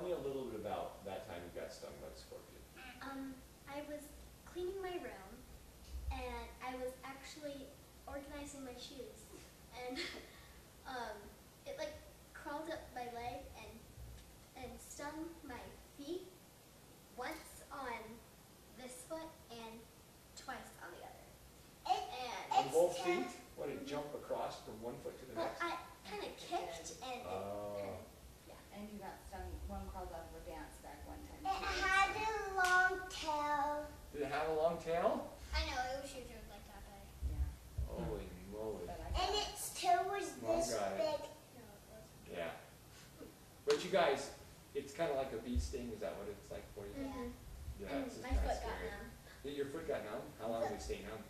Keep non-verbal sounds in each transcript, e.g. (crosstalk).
tell me a little bit about that time you got stung by the scorpion. Um, I was cleaning my room, and I was actually organizing my shoes, and um, it like crawled up my leg and and stung my feet once on this foot and twice on the other. It, And On both It's feet? ten- What, did it jump across from one foot to the well, next? I kind of kicked and it Oh. kind of yeah. And you got stung, one crawled out of her dance bag one time. it too. had a long tail. Did it have a long tail? I know it was usually like that, but Yeah, Holy moly. And its tail was Long this guy. big. no. Yeah. But you guys, it's kind of like a bee sting, is that what it's like for you? Mhm. Yeah, And it's just my kinda foot got scary. numb. Yeah, Your foot got numb? How long did it stay numb?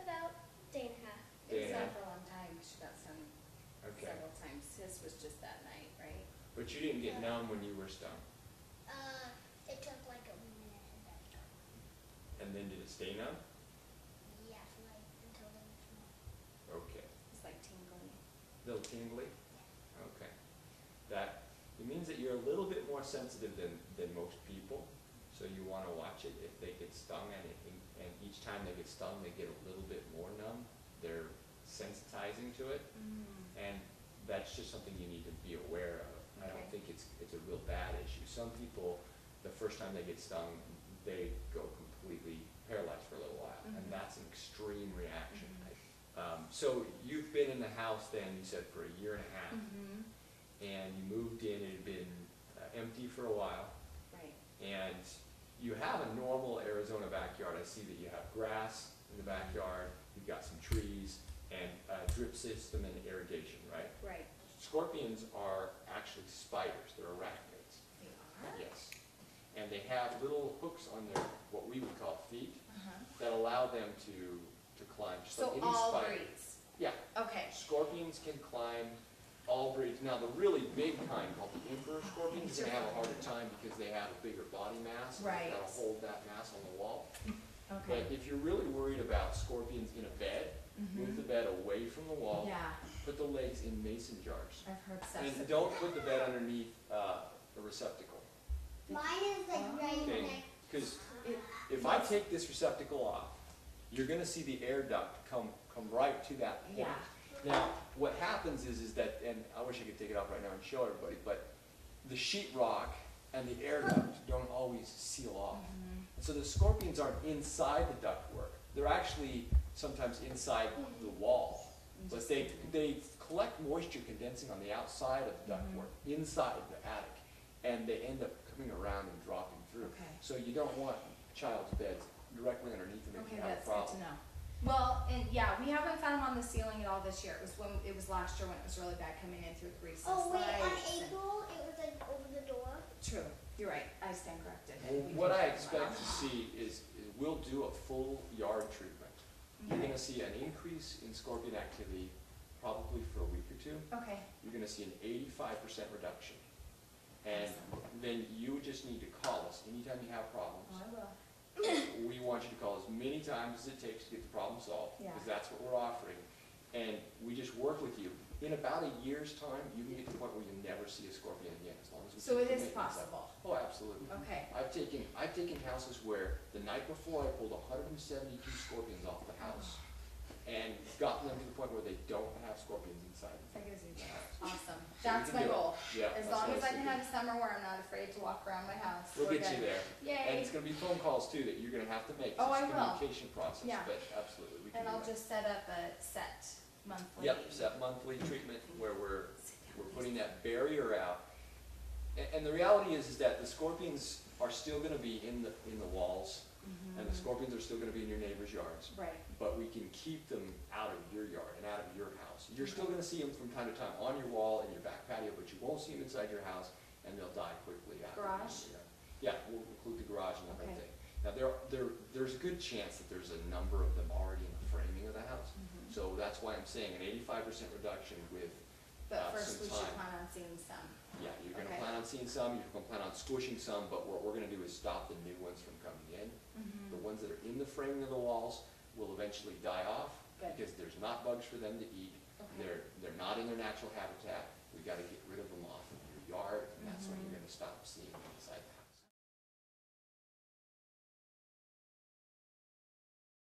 About day and a half. it was Yeah. not for a long time, 'cause she got stung Okay. several times. This was just that night, right? But you didn't get numb when you were stung? Uh, it took like a minute and then, And then did it stay numb? yeah, for like until the next month. Okay. It's like tingling. Little tingly? Okay. That, it means that you're a little bit more sensitive than, than most people. So you wanna watch it if they get stung and, it- and each time they get stung, they get a little bit more numb. They're sensitizing to it. Mm-hmm. And that's just something you need to be aware of. I don't think it's, it's a real bad issue. Some people, the first time they get stung, they go completely paralyzed for a little while, and Mhm. that's an extreme reaction. Mhm. Um, so you've been in the house then, you said, for a year and a half, Mm-hmm, and you moved in, it had been uh, empty for a while, right. and you have a normal Arizona backyard. I see that you have grass in the backyard, you've got some trees, and a drip system and irrigation, right? Right. Scorpions are actually spiders, they're arachnids, They are? yes. And they have little hooks on their, what we would call feet, Uh-huh. that allow them to, to climb, just like So any all spider. breeds? Yeah, Okay. scorpions can climb all breeds. Now, the really big kind, called the emperor scorpion, is gonna have a harder time because they have a bigger body mass. and Right. They've gotta hold that mass on the wall. Okay. But if you're really worried about scorpions in a bed, move the bed away from the wall. Mm-hmm. Yeah, Put the legs in mason jars. I've heard stuff. And don't (laughs) put the bed underneath, uh, the receptacle. Mine is like right Okay, next. because if I take this receptacle off, you're gonna see the air duct come, come right to that point. Yeah. Now, what happens is, is that, and I wish I could take it off right now and show everybody, but the sheetrock and the air duct don't always seal off. Mhm. So the scorpions aren't inside the ductwork, they're actually sometimes inside the wall. But they, they collect moisture condensing on the outside of the ductwork, inside the attic, and they end up coming around and dropping through. Okay. So you don't want child's beds directly underneath them if Okay, you have a that's good problem. to know. Well, and yeah, we haven't found them on the ceiling at all this year. It was when, it was last year when it was really bad coming in through the grease Oh wait, on lights and- April it was like over the door. True, you're right, I stand corrected. Well, We what can I check them expect out. to see is, is we'll do a full yard treatment. You're gonna see an increase in scorpion activity probably for a week or two. Okay, You're gonna see an eighty-five percent reduction. And then you just need to call us anytime you have problems. oh, I will. We want you to call as many times as it takes to get the problem solved, Yeah. because that's what we're offering. And we just work with you. In about a year's time, you can get to the point where you'll never see a scorpion again, as long as we. So it is up. possible. Oh, absolutely. Okay, I've taken, I've taken houses where the night before I pulled hundred and seventy-two scorpions off the house and gotten them to the point where they don't have scorpions inside that gives me the awesome. So we That's my do it. goal. Yeah. As that's long what as I can thinking. have a summer where I'm not afraid to walk around my house. We'll we're get you good. there. And Yay. it's gonna be phone calls too that you're gonna have to make. Oh, I it's a will. Communication process, Yeah. but absolutely, we can And do I'll that. just set up a set monthly. Yep, set monthly treatment where we're, we're putting that barrier out. And, and the reality is, is that the scorpions are still gonna be in the, in the walls, and the Mhm. Scorpions are still gonna be in your neighbor's yards. Right, But we can keep them out of your yard and out of your house. You're still gonna see them from time to time on your wall and your back patio, but you won't see them inside your house, and they'll die quickly after. Garage? Yeah, we'll include the garage and the whole Okay. thing. Now, there, there, there's a good chance that there's a number of them already in the framing of the house. Mhm. So that's why I'm saying an eighty-five percent reduction with, but uh, first we should time. plan on seeing some. yeah, you're gonna Okay. plan on seeing some, you're gonna plan on squishing some, but what we're gonna do is stop the new ones from coming in. Mhm. The ones that are in the framing of the walls will eventually die off Good. because there's not bugs for them to eat. Okay. They're, they're not in their natural habitat. We've gotta get rid of them off of your yard, and that's when Mhm. you're gonna stop seeing